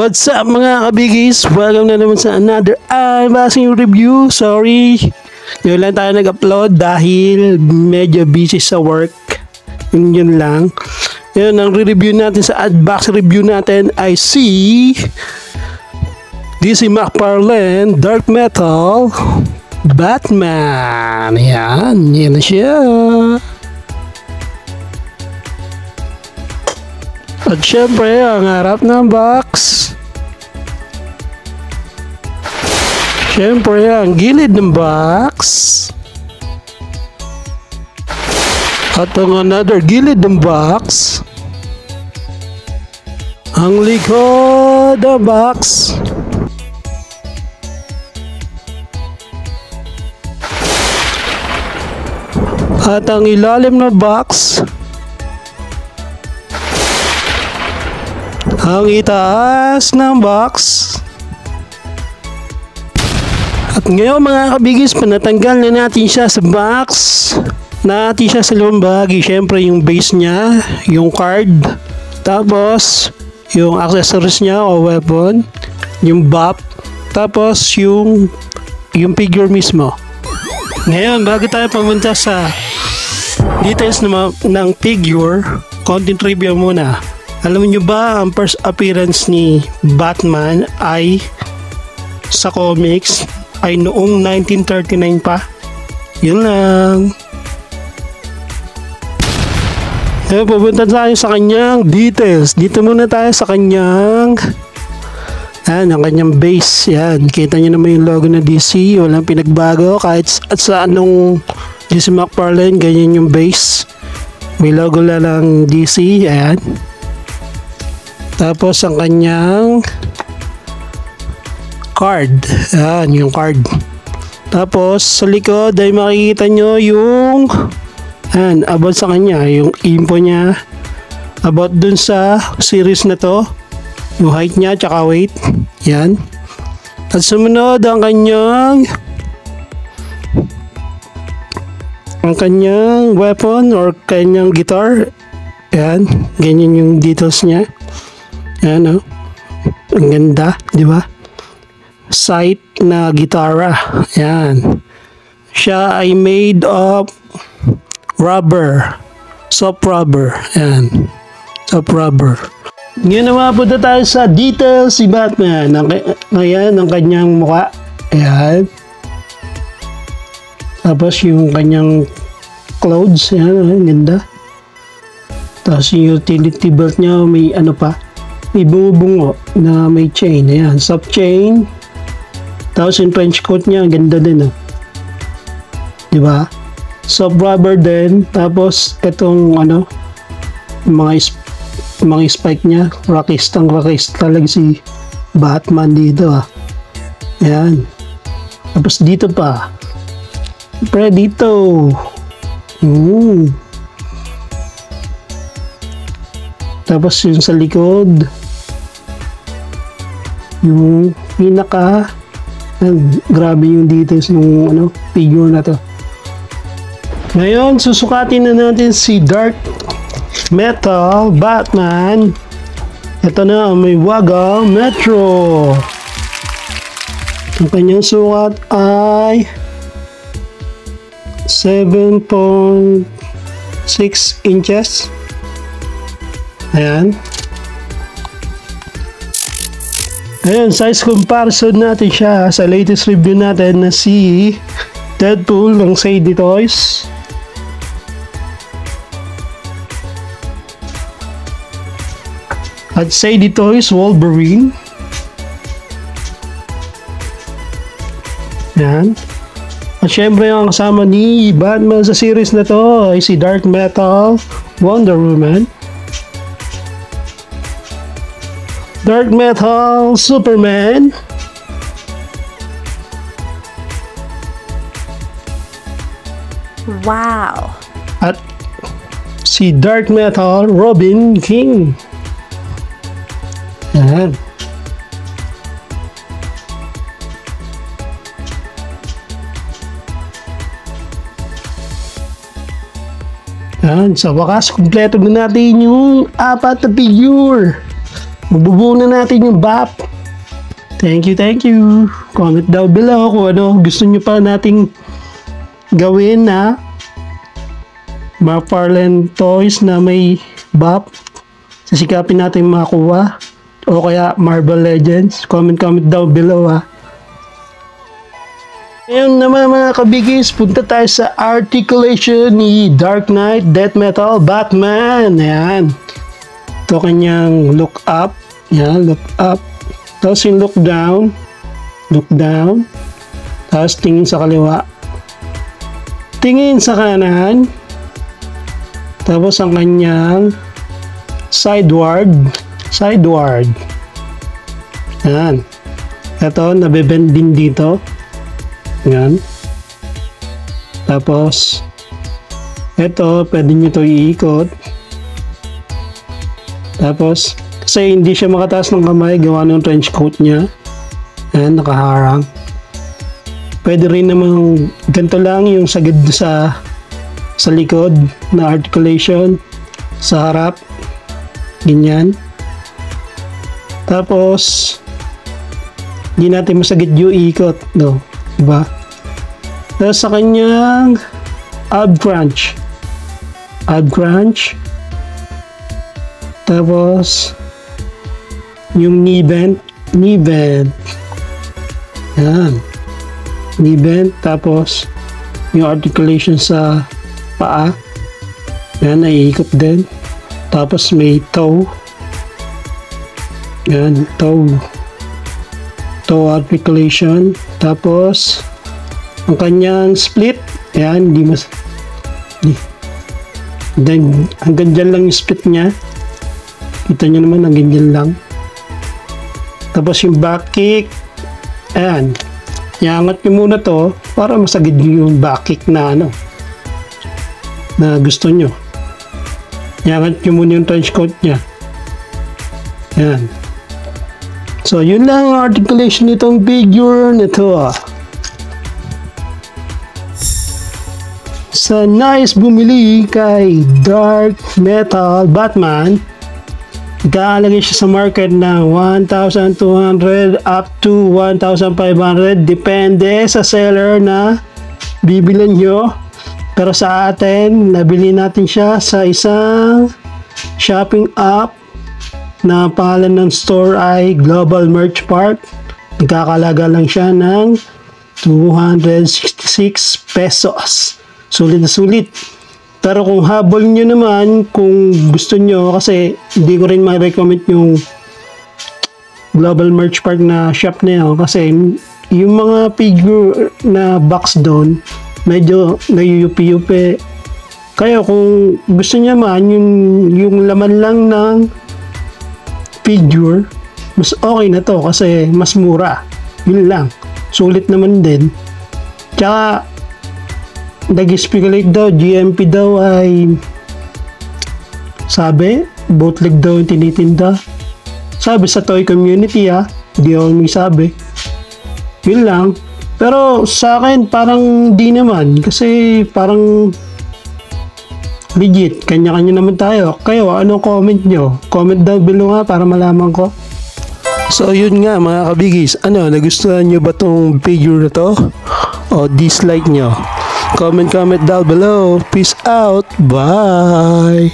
What's up mga kabigis? Welcome na naman sa another unboxing review. Sorry, ngayon lang tayo nag-upload dahil medyo busy sa work. Yun yun lang. Yun, ang re-review natin sa unbox review natin ay si DC McFarlane Dark Metal Batman. Yan, yan na siya. At syempre, ang harap ng box. Syempre, ang gilid ng box. At ang another gilid ng box. Ang likod ng box. At ang ilalim ng box. Ang itaas ng box. At ngayon mga kabigis, panatanggal na natin siya sa box. Natin siya sa loob bahagi. Siyempre yung base niya, yung card. Tapos, yung accessories niya o weapon. Yung bop. Tapos, yung, yung figure mismo. Ngayon, bago tayo pumunta sa details ng, ng figure, content trivia muna. Alam niyo ba ang first appearance ni Batman ay sa comics ay noong 1939 pa? Yun lang. Ngayon, pupunta tayo sa kanyang details. Dito muna tayo sa kanyang Yan, ang kanyang base. Yan, kita niyo naman yung logo na DC. Walang pinagbago. Kahit at sa anong DC McFarlane, ganyan yung base. May logo lang ng DC. Ayan. Tapos ang kanyang card. Yan, yung card. Tapos sa likod ay makikita nyo yung yan, about sa kanya, yung info niya about dun sa series na to yung height niya tsaka weight yan at sumunod ang kanyang ang kanyang weapon or kanyang guitar yan, ganyan yung details niya yan oh ang ganda, di ba? Sight na gitara. Yan. Siya ay made of rubber. Soft rubber. Yan. Soft rubber. Ngayon naman tayo sa details si Batman. Ang, ayan ang kanyang mukha. Ayan. Tapos yung kanyang clothes. Ayan ang ganda. Tapos yung utility belt niya may ano pa? May bumubungo na may chain. Ayan soft chain tapos yung trench coat niya ang ganda din oh. di ba? Soft rubber din. Tapos itong ano mga mga spike niya rockistang rockist talaga si Batman dito ah. Yan tapos dito pa. Pre dito. Ooh. tapos yung sa likod. Yung pinaka yan, grabe yung details ng ano figure na to ngayon, susukatin na natin si Dark Metal Batman. Ito na, may Waga Metro. Ang kanyang sukat ay 7.6 inches. Ayan. Ayan, size comparison natin siya sa latest review natin na si Deadpool ng Sadie Toys. At say dito is Wolverine. Yan. At syempre ang kasama ni Batman sa series na to ay si Dark Metal, Wonder Woman, Dark Metal, Superman, Wow. at si Dark Metal, Robin King. Yan. Yan, sa wakas, kumpleto na natin yung apat na figure. Mabubuo na natin yung BAP. Thank you, thank you. Comment down below kung ano gusto nyo pa nating gawin na McFarlane toys na may BAP. Sisikapin natin makakuha. O kaya Marble Legends. Comment, comment down below ha. Ngayon naman mga kabigis, punta tayo sa articulation ni Dark Knight, Death Metal, Batman. Ayan. Ito kanyang look up. Ayan, look up. Tapos yung look down. Look down. Tapos tingin sa kaliwa. Tingin sa kanan. Tapos ang kanyang sideward. Sideward. Ayan. Ito, nabebend din dito. Yan. Tapos, ito, pwede nyo to iikot. Tapos, kasi hindi siya makataas ng kamay, gawa ng trench coat niya. Yan, nakaharang. Pwede rin namang ganito lang yung sagad sa sa likod na articulation sa harap. Ganyan. Tapos, hindi natin masagid yung ikot. No? Diba? Tapos sa kanyang ab crunch. Ab crunch. Tapos, yung knee bend. Knee bend. Yan. Knee bend. Tapos, yung articulation sa paa. Yan, naiikot din. Tapos, may toe. Yan, toe toe articulation tapos ang kanyang split ayan hindi mas di, then, hanggang dyan lang yung split niya kita nyo naman hanggang dyan lang. Tapos yung back kick ayan. Iangat nyo muna to para masagid nyo yung back kick na ano na gusto nyo iangat nyo muna yung trench coat nya ayan. So, yun lang ang articulation nitong figure nito. Sa nice bumili kay Dark Metal Batman, Ikalagay siya sa market na 1,200 up to 1,500 depende sa seller na bibilan nyo. Pero sa atin, nabili natin siya sa isang shopping app na pangalan ng store ay Global Merch Park. Nagkakalaga lang siya ng 266 pesos. Sulit na sulit. Pero kung habol nyo naman, kung gusto nyo, kasi hindi ko rin ma-recommend yung Global Merch Park na shop na yun. Kasi yung mga figure na box doon, medyo nayuyupi-yupi. Kaya kung gusto niya man, yung, yung laman lang ng figure, mas okay na to kasi mas mura. Yun lang. Sulit naman din. Tsaka, nag-speculate daw, GMP daw ay sabi, bootleg daw yung tinitinda. Sabi sa toy community ha, hindi ako may sabi. Yun lang. Pero sa akin, parang di naman. Kasi parang legit, kanya-kanya naman tayo. Kayo, anong comment nyo? Comment down below nga para malaman ko. So yun nga mga kabigis, ano, nagustuhan nyo ba tong figure na to? O dislike nyo? Comment comment down below. Peace out. Bye.